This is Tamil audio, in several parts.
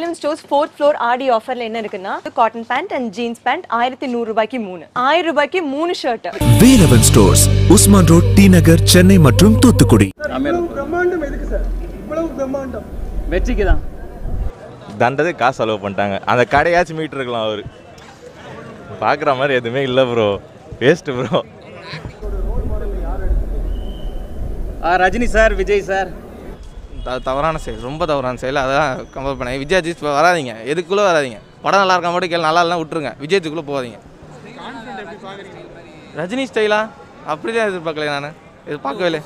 ஃபிலிம் ஸ்டோர்ஸ் ஃபோர்த் ஃப்ளோர் ஆடி ஆஃபர்ல என்ன இருக்குன்னா cotton pant and jeans pant ஆயிரத்தி நூறு ரூபாய்க்கு மூணு. ஆயிரம் ரூபாய்க்கு மூணு shirt Velavan stores Usman road T Nagar Chennai மற்றும் தூத்துக்குடி. பிரம்மாண்டம் எதுக்கு சார்? இவ்வளவு பிரம்மாண்டம். வெற்றிக்கு தான் தண்டதே காசு செலவு பண்ணிட்டாங்க. அந்த கடையாச்சும் மீட் இருக்கலாம் அவர். பார்க்குற மாதிரி எதுவுமே இல்லை bro waste bro Rajini sir Vijay sir. அது தவறான செயல் ரொம்ப தவறான செயல். அதான் கம்பேர் பண்ணேன் விஜய் அஜித் இப்போ வராதீங்க. எதுக்குள்ளே வராதீங்க? படம் நல்லா இருக்க மட்டும் கேள்வி நல்லா இல்லைனா விட்டுருங்க. விஜயத்துக்குள்ளே போகாதீங்க. ரஜினி ஸ்டைலா? அப்படி தான் எதிர்பார்க்கல நான் எதிர்பார்க்கவே இல்லை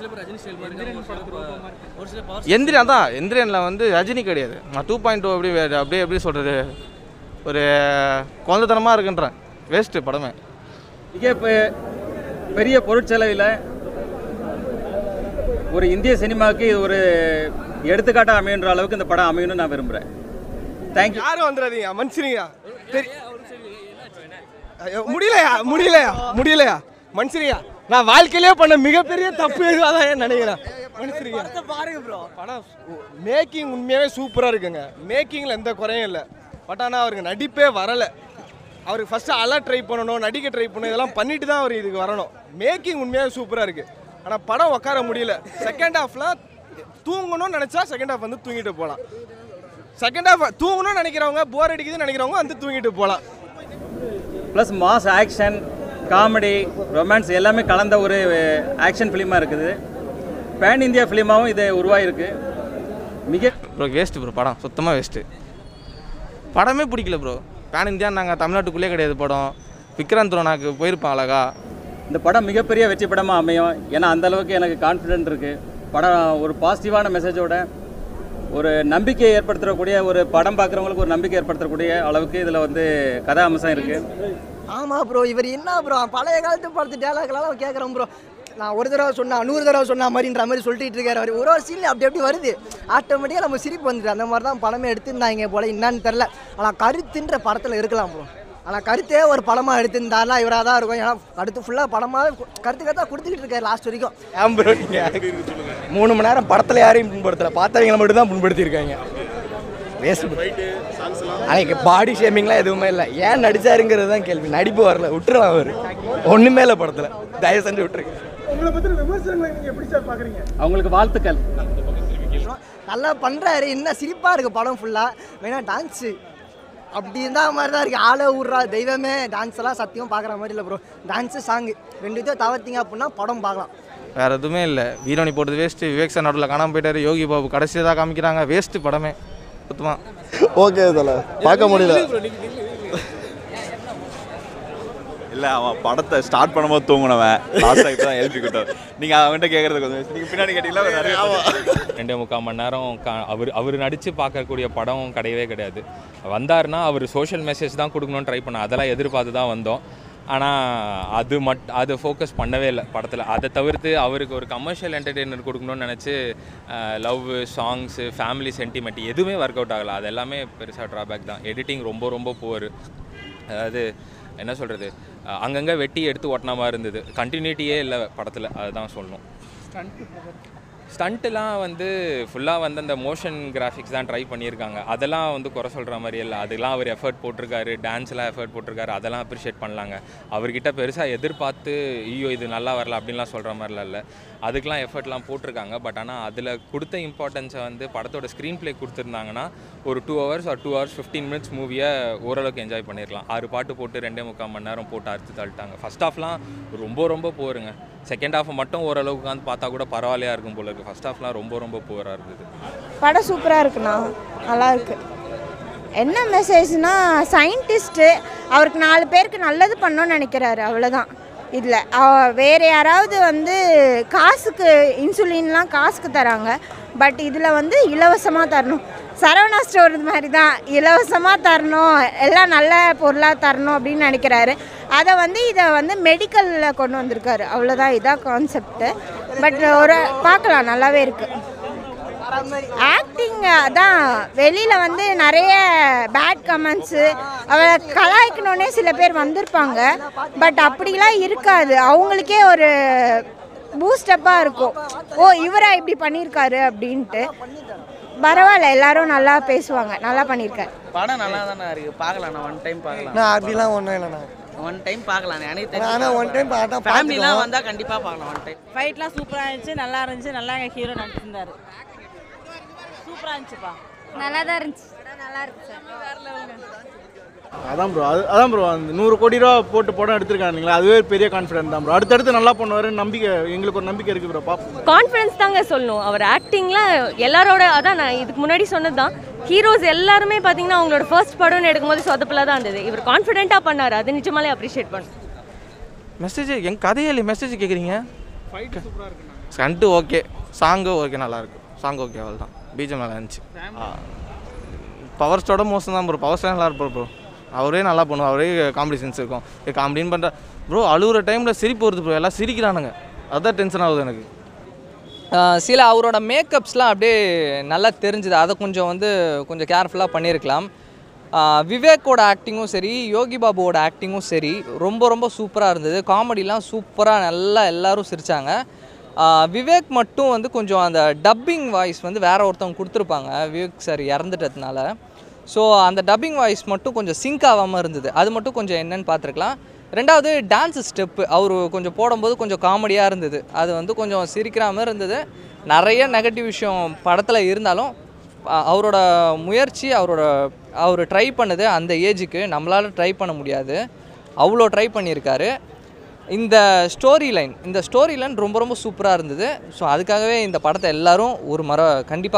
எந்திரன் தான் எந்திரியனில் வந்து ரஜினி கிடையாது. நான் டூ பாயிண்ட் டூ அப்படி அப்படியே எப்படி சொல்கிறது ஒரு குழந்தைத்தனமாக இருக்குன்றேன். வேஸ்ட்டு படமே. இங்கே இப்போ பெரிய பொருட்செலவில் ஒரு இந்திய சினிமாவுக்கு இது ஒரு எடுத்துக்காட்டாக அமையுன்ற அளவுக்கு இந்த படம் அமையணும்னு நான் விரும்புகிறேன் தேங்க்யூ யாரும் வந்துடாதீங்க? மனுஷனியா ஐயோ, முடியலையா? முடியலையா? முடியலையா? மனுஷனியா நான் வாழ்க்கையிலே பண்ண மிகப்பெரிய தப்பு எதுவாக தான் நினைக்கிறேன். பாருங்க ப்ரோ படம் மேக்கிங் உண்மையாகவே சூப்பராக இருக்குங்க. மேக்கிங்கில் எந்த குறையும் இல்லை. பட் ஆனால் அவருக்கு நடிப்பே வரலை. அவருக்கு ஃபஸ்ட்டு அழ ட்ரை பண்ணணும் நடிக்க ட்ரை பண்ணணும் இதெல்லாம் பண்ணிட்டு தான் அவர் இதுக்கு வரணும். மேக்கிங் உண்மையாகவே சூப்பராக இருக்குது ஆனால் படம் உட்கார முடியல. செகண்ட் ஹாஃப்லாம் தூங்கணும்னு நினச்சா செகண்ட் ஹாஃப் வந்து தூங்கிட்டு போகலாம் செகண்ட் ஹாஃப் தூங்கணும்னு நினைக்கிறவங்க போர் அடிக்குதுன்னு நினைக்கிறவங்க வந்து தூங்கிட்டு போகலாம் plus mass action comedy romance எல்லாமே கலந்த ஒரு ஆக்ஷன் ஃபிலிமாக இருக்குது. பேன் இந்தியா ஃபிலிமாவும் இது உருவாயிருக்கு. மிக ப்ரோ வேஸ்ட்டு ப்ரோ படம். சுத்தமாக வேஸ்ட்டு படமே பிடிக்கல ப்ரோ பேன் இந்தியா நாங்கள் தமிழ்நாட்டுக்குள்ளே கிடையாது படம். விக்ராந்த் ரோனாக்கு போயிருப்பான் அழகா. இந்த படம் மிகப்பெரிய வெற்றி படமாக அமையும். ஏன்னா அந்த அளவுக்கு எனக்கு கான்ஃபிடென்ட் இருக்குது படம் ஒரு பாசிட்டிவான மெசேஜோட ஒரு நம்பிக்கையை ஏற்படுத்தக்கூடிய ஒரு படம் பார்க்குறவங்களுக்கு ஒரு நம்பிக்கை ஏற்படுத்தக்கூடிய அளவுக்கு இதில் வந்து கதா அம்சம் இருக்குது ஆமாம் ப்ரோ இவர் என்ன ப்ரோ பழைய காலத்து படத்து டேலாக்லாம் கேட்குறோம் ப்ரோ நான் ஒரு தடவை சொன்னா நூறு தடவை சொன்ன மாதிரின்ற மாதிரி சொல்லிட்டு இருக்காரு அவர். ஒரு ஒரு சீன் அப்படி அப்படி வருது. ஆட்டோமேட்டிக்காக நம்ம சிரிப்பு வந்துட்டு அந்த மாதிரி தான் படமே எடுத்துருந்தாங்க போல என்னன்னு தெரில ஆனால் கருத்துன்ற படத்தில் இருக்கலாம் ப்ரோ ஆனால் கருத்தே ஒரு படமாக எடுத்திருந்தாருனா இவராக தான் இருக்கும். ஏன்னா அடுத்து ஃபுல்லாக படமாக கருத்து கருத்தாக கொடுத்துக்கிட்டு இருக்காரு லாஸ்ட் வரைக்கும். மூணு மணி நேரம் படத்தில் யாரையும் புண்படுத்தல. பார்த்தவங்களை மட்டும் தான் புண்படுத்தியிருக்காங்க. வேஸ்ட். அன்னைக்கு பாடி ஷேமிங்லாம் எதுவுமே இல்லை. ஏன் நடிச்சாருங்கிறது தான் கேள்வி. நடிப்பு வரல. விட்டுறலாம் அவர். ஒன்றுமே இல்லை படத்தில். தயவு செஞ்சு விட்டுருங்க. உங்களை பற்றி விமர்சனங்களை நீங்கள் எப்படி சார் பார்க்குறீங்க அவங்களுக்கு வாழ்த்துக்கள். நல்லா பண்ணுறாரு என்ன சிரிப்பாக இருக்குது படம் ஃபுல்லாக வேணா டான்ஸு அப்படி இருந்தால் மாதிரி தான் இருக்குது ஆளை விட்றா தெய்வமே. டான்ஸ் எல்லாம் சத்தியம் பார்க்குற மாதிரி இல்லை ப்ரோ டான்ஸு சாங்கு ரெண்டு இதையும் தவிர்த்தீங்க அப்படின்னா படம் பார்க்கலாம். வேறு எதுவுமே இல்லை. வீரோனி போட்டது வேஸ்ட்டு விவேக் சார் நடுவில் காணாமல் போயிட்டாரு. யோகி பாபு கடைசியாக தான் காமிக்கிறாங்க. வேஸ்ட்டு படமே. சுத்தமாக ஓகே தல. பார்க்க முடியல. இல்லை அவன் படத்தை ஸ்டார்ட் பண்ணும்போது தூங்கினவன். லாஸ்ட் ஆகிட்டு தான் எழுப்பி விட்டார் நீங்கள் அவன்கிட்ட கேட்குறது கொஞ்சம் நீங்கள் பின்னாடி கேட்டீங்களா? நிறைய ரெண்டே முக்கால் மணி நேரம் கா- அவர் அவர் நடித்து பார்க்கக்கூடிய படம் கிடையவே கிடையாது. வந்தாருன்னா அவர் சோஷியல் மெசேஜ் தான் கொடுக்கணும்னு ட்ரை பண்ண அதெல்லாம் எதிர்பார்த்து தான் வந்தோம். ஆனால் அது மட் அதை ஃபோக்கஸ் பண்ணவே இல்லை படத்தில். அதை தவிர்த்து அவருக்கு ஒரு கமர்ஷியல் என்டர்டெய்னர் கொடுக்கணும்னு நினச்சி லவ் சாங்ஸு ஃபேமிலி சென்டிமெண்ட் எதுவுமே ஒர்க் அவுட் ஆகலை. அது எல்லாமே பெருசாக ட்ராபேக் தான். எடிட்டிங் ரொம்ப ரொம்ப புவர் அதாவது என்ன சொல்கிறது அங்கங்கே வெட்டி எடுத்து ஒட்டின மாதிரி இருந்தது. கண்டினியூட்டியே இல்லை படத்தில். அதுதான் சொல்லணும். ஸ்டண்ட்டுலாம் வந்து ஃபுல்லாக வந்து அந்த மோஷன் கிராஃபிக்ஸ் தான் ட்ரை பண்ணியிருக்காங்க. அதெல்லாம் வந்து குறை சொல்கிற மாதிரி இல்லை. அதெல்லாம் அவர் எஃபர்ட் போட்டிருக்காரு. டான்ஸ்லாம் எஃபர்ட் போட்டிருக்காரு. அதெல்லாம் அப்ரிஷியேட் பண்ணலாங்க. அவர்கிட்ட பெருசாக எதிர்பார்த்து ஐயோ இது நல்லா வரல அப்படின்லாம் சொல்கிற மாதிரிலாம் இல்லை. அதுக்கெலாம் எஃபர்ட்லாம் போட்டிருக்காங்க. பட் ஆனால் அதில் கொடுத்த இம்பார்ட்டன்ஸை வந்து படத்தோட ஸ்க்ரீன் ப்ளே கொடுத்துருந்தாங்கன்னா ஒரு டூ ஹவர்ஸ் ஒரு டூ ஹவர்ஸ் ஃபிஃப்டீன் மினிட்ஸ் மூவியை ஓரளவுக்கு என்ஜாய் பண்ணிடலாம் ஆறு பாட்டு போட்டு ரெண்டே முக்கால் மணி நேரம் போட்டு அறுத்து தள்ளிட்டாங்க. ஃபஸ்ட் ஹாஃப்லாம் ரொம்ப ரொம்ப போருங்க. செகண்ட் ஹாஃப் மட்டும் ஓரளவுக்கு வந்து பார்த்தா கூட பரவாயில்லையா இருக்கும் போல இருக்குது ஃபஸ்ட் ஹாஃப்லாம் ரொம்ப ரொம்ப புவராக இருந்தது. படம் சூப்பராக இருக்குண்ணா. நல்லா இருக்கு. என்ன மெசேஜ்னா சயின்டிஸ்ட்டு அவருக்கு நாலு பேருக்கு நல்லது பண்ணணும்னு நினைக்கிறாரு அவ்வளோதான் இதில் வேறு யாராவது வந்து காசுக்கு இன்சுலின்லாம் காசுக்கு தராங்க பட் இதில் வந்து இலவசமாக தரணும். சரவணா ஸ்டோர் இது மாதிரி தான் இலவசமாக தரணும் எல்லாம் நல்ல பொருளாக தரணும் அப்படின்னு நினைக்கிறாரு. அதை வந்து இதை வந்து மெடிக்கலில் கொண்டு வந்திருக்காரு. அவ்வளோதான் இதான் கான்செப்ட்டு பட் ஒரு பார்க்கலாம் நல்லாவே இருக்குது ஆக்டிங் அதான் வெளியில் வந்து நிறைய பேட் கமெண்ட்ஸு அவளை கலாய்க்கணுன்னே சில பேர் வந்திருப்பாங்க. பட் அப்படிலாம் இருக்காது. அவங்களுக்கே ஒரு பூஸ்டப்பாக இருக்கும். ஓ இவரா இப்படி பண்ணியிருக்காரு அப்படின்ட்டு. பரவாயில்ல எல்லாரும் நல்லா பேசுவாங்க. நல்லா பண்ணியிருக்காரு. படம் நல்லா தானே இருக்கு? பார்க்கலாம் நான் ஒன் டைம் பார்க்கலாம் நான் அப்படிலாம் ஒன்றும் இல்லைண்ணா. ஒன் டைம் பார்க்கலாம் எனக்கு ஆனா one time பார்த்தா ஃபேமிலிலாம். வந்தால் கண்டிப்பாக பார்க்கலாம் ஒன் டைம் ஃபைட்லாம் சூப்பராக இருந்துச்சு நல்லா இருந்துச்சு. நல்லா எங்கள் ஹீரோ நடிச்சிருந்தாரு. சூப்பராக இருந்துச்சுப்பா. நல்லா தான் இருந்துச்சு நல்லா இருக்கு அதான் ப்ரோ அது அதான் ப்ரோ அந்த நூறு கோடி ரூபா போட்டு படம் எடுத்திருக்காங்களா அதுவே பெரிய கான்ஃபிடென்ட் தான் ப்ரோ அடுத்தடுத்து நல்லா பண்ணுவார் நம்பிக்கை எங்களுக்கு ஒரு நம்பிக்கை இருக்குது ப்ரோ பார்ப்போம் கான்ஃபிடன்ஸ் தாங்க சொல்லணும். அவர் ஆக்டிங்ல எல்லாரோட அதான் நான் இதுக்கு முன்னாடி சொன்னது தான் ஹீரோஸ் எல்லாருமே பார்த்தீங்கன்னா அவங்களோட ஃபர்ஸ்ட் படம்னு எடுக்கும்போது சொதப்பில் தான் இருந்தது. இவர் கான்ஃபிடென்ட்டாக பண்ணார். அது நிஜமாலே அப்ரிஷியேட் பண்ணும். மெசேஜ் என் கதையே இல்லை மெசேஜ் கேட்குறீங்க ஸ்டண்ட்டு ஓகே சாங்கு ஓகே நல்லா இருக்கு. சாங் ஓகே அவள் தான் பீஜம் நல்லா இருந்துச்சு. பவர் ஸ்டோட மோசம் தான் ப்ரோ பவர் ஸ்டார் நல்லா இருப்பார் ப்ரோ அவரே நல்லா பண்ணுவோம் அவரே காமெடி சென்ஸ் இருக்கும். காமெடின்னு பண்ணுற ப்ரோ அழுகிற டைமில் சிரிப்பு வருது ப்ரோ எல்லாம் சிரிக்கிறானுங்க. அதுதான் டென்ஷன் ஆகுது எனக்கு. சில அவரோட மேக்கப்ஸ்லாம் அப்படியே நல்லா தெரிஞ்சுது. அதை கொஞ்சம் வந்து கொஞ்சம் கேர்ஃபுல்லாக பண்ணியிருக்கலாம். விவேக்கோட ஆக்டிங்கும் சரி யோகி பாபுவோட ஆக்டிங்கும் சரி ரொம்ப ரொம்ப சூப்பராக இருந்தது. காமெடிலாம் சூப்பராக நல்லா எல்லோரும் சிரித்தாங்க விவேக் மட்டும் வந்து கொஞ்சம் அந்த டப்பிங் வாய்ஸ் வந்து வேற ஒருத்தவங்க கொடுத்துருப்பாங்க. விவேக் சார் இறந்துட்டதுனால. ஸோ அந்த டப்பிங் வாய்ஸ் மட்டும் கொஞ்சம் சிங்க் ஆகாமல் இருந்தது. அது மட்டும் கொஞ்சம் என்னன்னு பார்த்துருக்கலாம். ரெண்டாவது டான்ஸ் ஸ்டெப்பு அவர் கொஞ்சம் போடும்போது கொஞ்சம் காமெடியாக இருந்தது. அது வந்து கொஞ்சம் சிரிக்கிற மாதிரி இருந்தது. நிறைய நெகட்டிவ் விஷயம் படத்தில் இருந்தாலும் அவரோட முயற்சி அவரோட அவர் ட்ரை பண்ணது அந்த ஏஜுக்கு நம்மளால் ட்ரை பண்ண முடியாது. அவ்வளோ ட்ரை பண்ணியிருக்காரு. இந்த ஸ்டோரி லைன் இந்த ஸ்டோரி லைன் ரொம்ப ரொம்ப சூப்பராக இருந்தது. ஸோ அதுக்காகவே இந்த படத்தை எல்லாரும் ஒரு மர கண்டிப்பாக